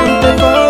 on the road.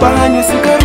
bani su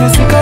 music.